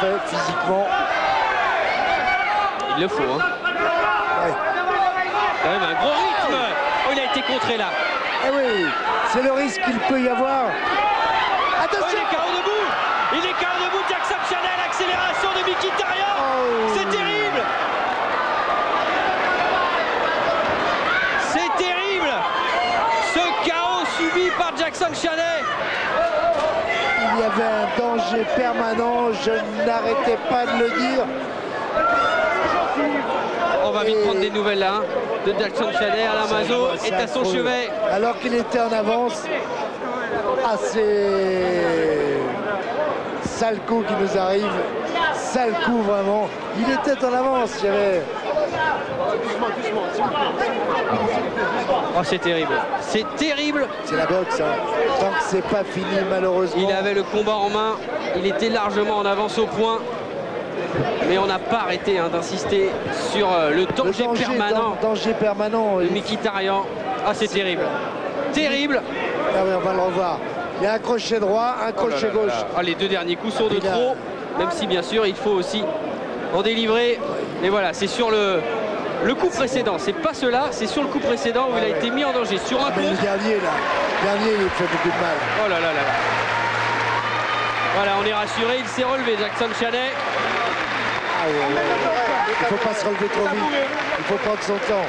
fait physiquement. Il le faut. Hein. Ouais. Quand même un gros rythme. Oh, il a été contré là. Eh oui, c'est le risque qu'il peut y avoir. Oh, il Attention est KO debout. Il est KO debout. Jackson Chanel. Accélération de Mkhitaryan. Oh. C'est terrible. C'est terrible. Ce chaos subi par Jackson Chanel. Il y avait un danger permanent, je n'arrêtais pas de le dire. On va vite Et- prendre des nouvelles là. hein, De Jackson Chanel. Alain Mazot est à son chevet. Alors qu'il était en avance, assez sale coup qui nous arrive. Sale coup vraiment. Il était en avance, il y avait. Oh, c'est terrible. C'est terrible. C'est la boxe, hein. Tant que c'est pas fini, malheureusement. Il avait le combat en main. Il était largement en avance au point. Mais on n'a pas arrêté hein, d'insister sur euh, le le danger, permanent dan- danger permanent. de Il- Mkhitaryan. Ah, c'est terrible. Terrible. Ah oui, on va le revoir. Il y a un crochet droit, un crochet gauche. Ah, les deux derniers coups sont de trop. Même si, bien sûr, il faut aussi en délivrer. Mais voilà, c'est sur le, le coup précédent. C'est pas cela, c'est sur le coup précédent où il a été mis en danger. Sur un Ah, le dernier, là, le dernier, il fait beaucoup de mal. Oh là là là là. Voilà, on est rassuré. Il s'est relevé, Jackson Chanet. Ah ouais, ouais, ouais. Il faut pas se relever trop vite. Il faut prendre son temps.